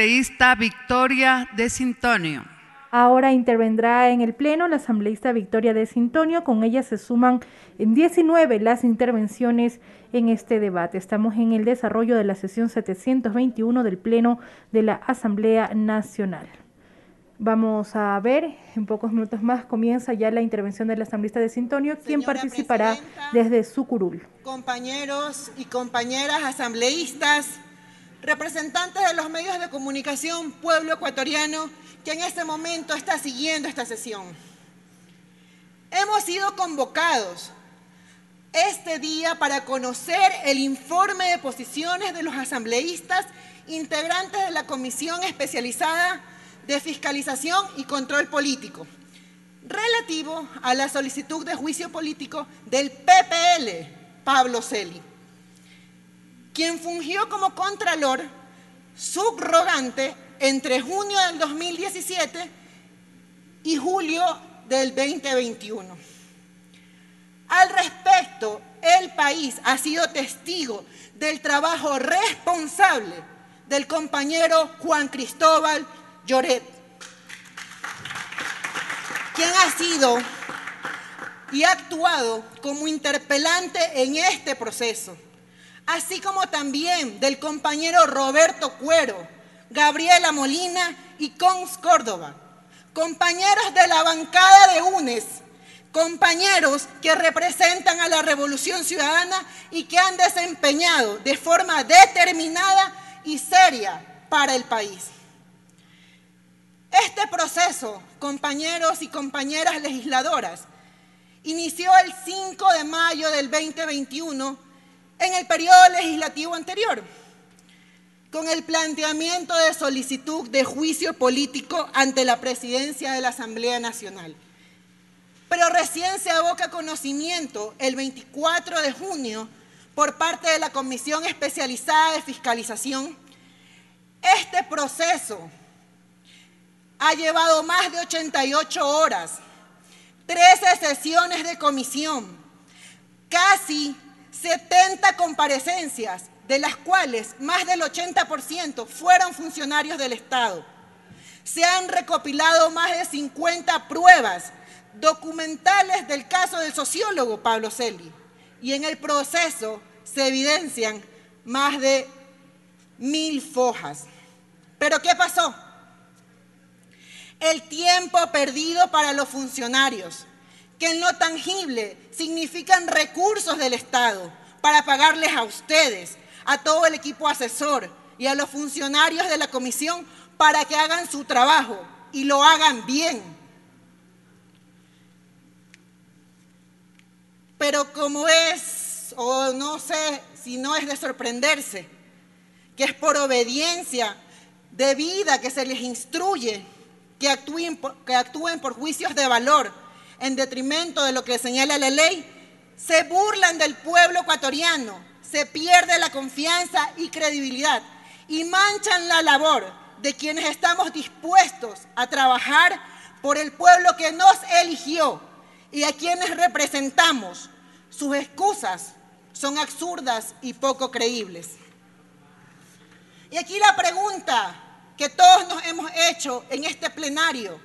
asambleísta Victoria de Sintonio. Ahora intervendrá en el Pleno la asambleísta Victoria de Sintonio. Con ella se suman en 19 las intervenciones en este debate. Estamos en el desarrollo de la sesión 721 del Pleno de la Asamblea Nacional. Vamos a ver, en pocos minutos más comienza ya la intervención de la asambleísta de Sintonio, quien participará desde su curul. Compañeros y compañeras asambleístas, representantes de los medios de comunicación, pueblo ecuatoriano, que en este momento está siguiendo esta sesión. Hemos sido convocados este día para conocer el informe de posiciones de los asambleístas integrantes de la Comisión Especializada de Fiscalización y Control Político, relativo a la solicitud de juicio político del PPL, Pablo Celi, quien fungió como contralor subrogante entre junio del 2017 y julio del 2021. Al respecto, el país ha sido testigo del trabajo responsable del compañero Juan Cristóbal Lloret, quien ha sido y ha actuado como interpelante en este proceso, así como también del compañero Roberto Cuero, Gabriela Molina y Cons Córdoba, compañeros de la bancada de UNES, compañeros que representan a la Revolución Ciudadana y que han desempeñado de forma determinada y seria para el país. Este proceso, compañeros y compañeras legisladoras, inició el 5 de mayo del 2021 en el periodo legislativo anterior con el planteamiento de solicitud de juicio político ante la presidencia de la Asamblea Nacional. Pero recién se aboca conocimiento el 24 de junio por parte de la Comisión Especializada de Fiscalización. Este proceso ha llevado más de 88 horas, 13 sesiones de comisión, casi 70 comparecencias de las cuales más del 80% fueron funcionarios del Estado. Se han recopilado más de 50 pruebas documentales del caso del sociólogo Pablo Celi y en el proceso se evidencian más de mil fojas. ¿Pero qué pasó? El tiempo perdido para los funcionarios, que en lo tangible significan recursos del Estado para pagarles a ustedes, a todo el equipo asesor y a los funcionarios de la comisión para que hagan su trabajo y lo hagan bien. Pero como es, o no sé si no es de sorprenderse, que es por obediencia debida que se les instruye que actúen, que actúen por juicios de valor en detrimento de lo que señala la ley, se burlan del pueblo ecuatoriano se pierde la confianza y credibilidad y manchan la labor de quienes estamos dispuestos a trabajar por el pueblo que nos eligió y a quienes representamos. Sus excusas son absurdas y poco creíbles. Y aquí la pregunta que todos nos hemos hecho en este plenario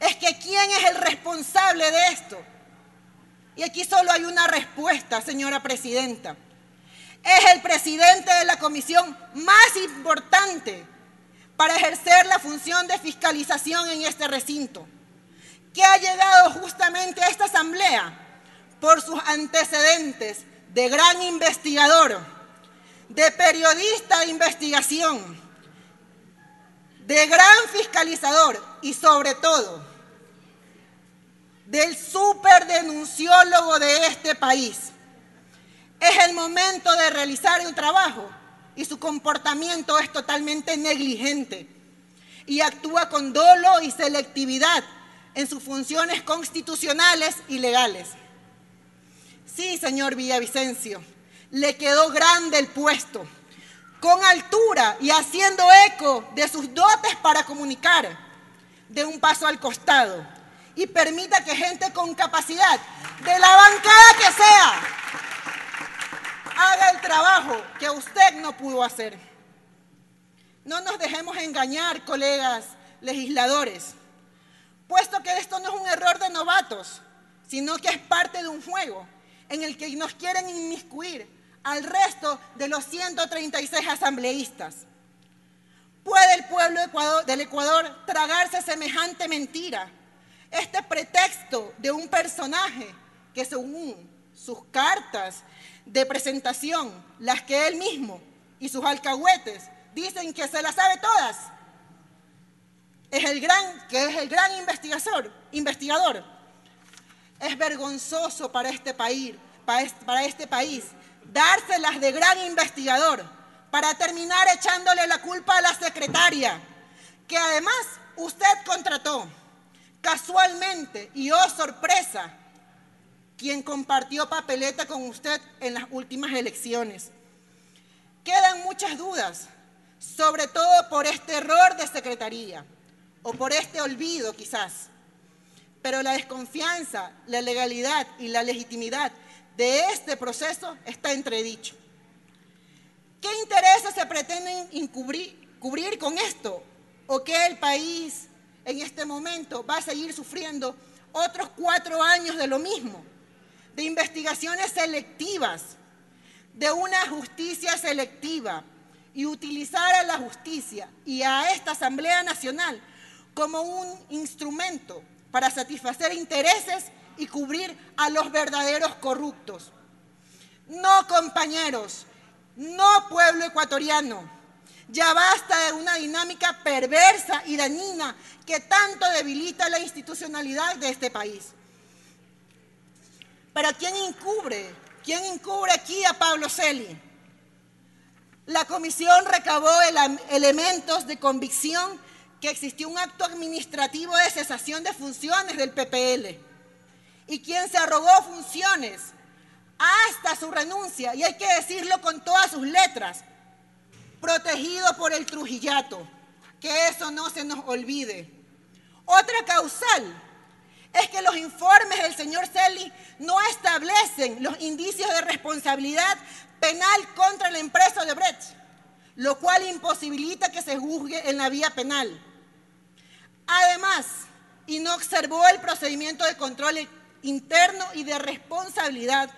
es que ¿quién es el responsable de esto? Y aquí solo hay una respuesta, señora presidenta es el presidente de la comisión más importante para ejercer la función de fiscalización en este recinto, que ha llegado justamente a esta asamblea por sus antecedentes de gran investigador, de periodista de investigación, de gran fiscalizador y sobre todo del superdenunciólogo de este país es el momento de realizar el trabajo y su comportamiento es totalmente negligente y actúa con dolo y selectividad en sus funciones constitucionales y legales. Sí, señor Villavicencio, le quedó grande el puesto, con altura y haciendo eco de sus dotes para comunicar, de un paso al costado, y permita que gente con capacidad, de la bancada que sea, haga el trabajo que usted no pudo hacer. No nos dejemos engañar, colegas legisladores, puesto que esto no es un error de novatos, sino que es parte de un juego en el que nos quieren inmiscuir al resto de los 136 asambleístas. ¿Puede el pueblo del Ecuador tragarse semejante mentira? Este pretexto de un personaje que según sus cartas de presentación, las que él mismo y sus alcahuetes dicen que se las sabe todas, es el gran, que es el gran investigador, investigador. Es vergonzoso para este país, para este país, dárselas de gran investigador para terminar echándole la culpa a la secretaria, que además usted contrató casualmente y oh sorpresa, quien compartió papeleta con usted en las últimas elecciones. Quedan muchas dudas, sobre todo por este error de secretaría o por este olvido quizás. Pero la desconfianza, la legalidad y la legitimidad de este proceso está entredicho. ¿Qué intereses se pretenden cubrir con esto? ¿O que el país en este momento va a seguir sufriendo otros cuatro años de lo mismo? De investigaciones selectivas, de una justicia selectiva y utilizar a la justicia y a esta Asamblea Nacional como un instrumento para satisfacer intereses y cubrir a los verdaderos corruptos. No, compañeros, no pueblo ecuatoriano. Ya basta de una dinámica perversa y dañina que tanto debilita la institucionalidad de este país. ¿Para quién encubre? ¿Quién encubre aquí a Pablo Celi? La comisión recabó elementos de convicción que existió un acto administrativo de cesación de funciones del PPL y quien se arrogó funciones hasta su renuncia, y hay que decirlo con todas sus letras, protegido por el Trujillato, que eso no se nos olvide. Otra causal es que los informes del señor Celi no establecen los indicios de responsabilidad penal contra la empresa de Brecht, lo cual imposibilita que se juzgue en la vía penal. Además, y no observó el procedimiento de control interno y de responsabilidad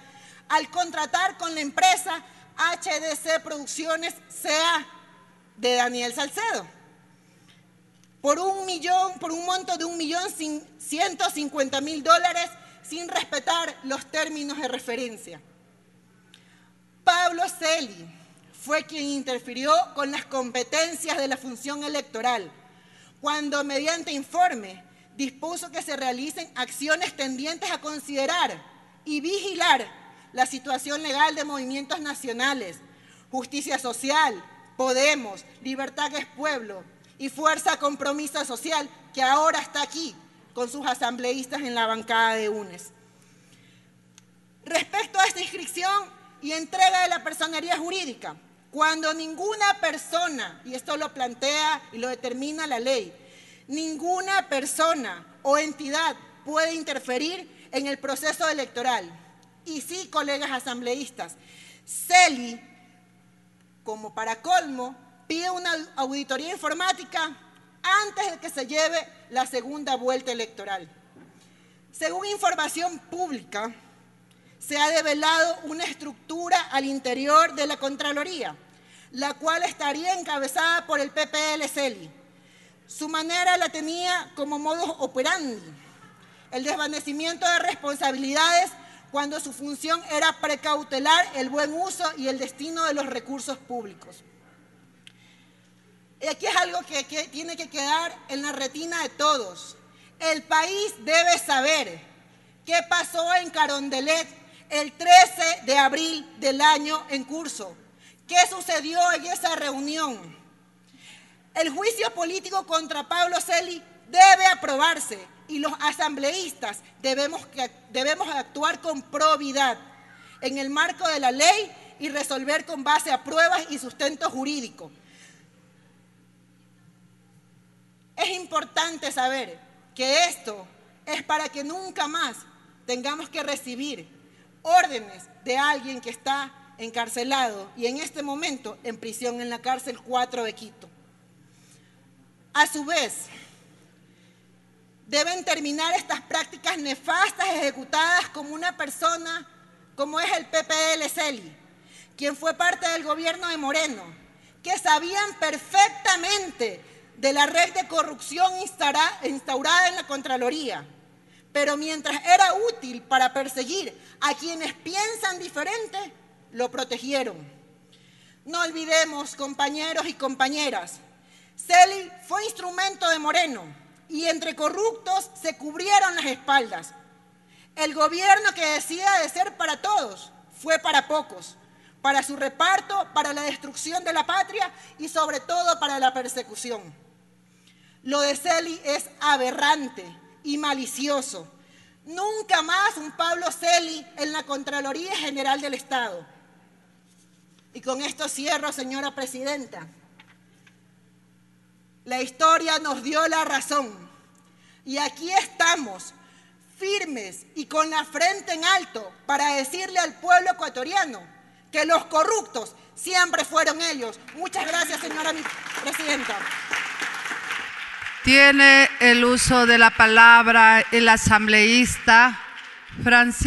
al contratar con la empresa HDC Producciones CA de Daniel Salcedo por un millón, por un monto de un millón ciento cincuenta mil dólares sin respetar los términos de referencia. Pablo Celi fue quien interfirió con las competencias de la función electoral cuando mediante informe dispuso que se realicen acciones tendientes a considerar y vigilar la situación legal de movimientos nacionales, Justicia Social, Podemos, Libertad que es Pueblo y Fuerza Compromiso Social, que ahora está aquí con sus asambleístas en la bancada de UNES. Respecto a esta inscripción y entrega de la personería jurídica, cuando ninguna persona, y esto lo plantea y lo determina la ley, ninguna persona o entidad puede interferir en el proceso electoral. Y sí, colegas asambleístas, CELI, como para colmo, pide una auditoría informática antes de que se lleve la segunda vuelta electoral. Según información pública, se ha develado una estructura al interior de la Contraloría la cual estaría encabezada por el PPL CELI. Su manera la tenía como modus operandi, el desvanecimiento de responsabilidades cuando su función era precautelar el buen uso y el destino de los recursos públicos. Y aquí es algo que, que tiene que quedar en la retina de todos. El país debe saber qué pasó en Carondelet el 13 de abril del año en curso ¿Qué sucedió en esa reunión? El juicio político contra Pablo Celi debe aprobarse y los asambleístas debemos, debemos actuar con probidad en el marco de la ley y resolver con base a pruebas y sustento jurídico. Es importante saber que esto es para que nunca más tengamos que recibir órdenes de alguien que está encarcelado y en este momento en prisión en la cárcel 4 de Quito. A su vez, deben terminar estas prácticas nefastas ejecutadas como una persona como es el PPL Celi, quien fue parte del gobierno de Moreno, que sabían perfectamente de la red de corrupción instaurada en la Contraloría. Pero mientras era útil para perseguir a quienes piensan diferente, lo protegieron. No olvidemos, compañeros y compañeras, Celi fue instrumento de Moreno y entre corruptos se cubrieron las espaldas. El gobierno que decía de ser para todos fue para pocos, para su reparto, para la destrucción de la patria y sobre todo para la persecución. Lo de Celi es aberrante y malicioso. Nunca más un Pablo Celi en la Contraloría General del Estado. Y con esto cierro, señora presidenta. La historia nos dio la razón. Y aquí estamos, firmes y con la frente en alto, para decirle al pueblo ecuatoriano que los corruptos siempre fueron ellos. Muchas gracias, señora presidenta. Tiene el uso de la palabra el asambleísta Francisco.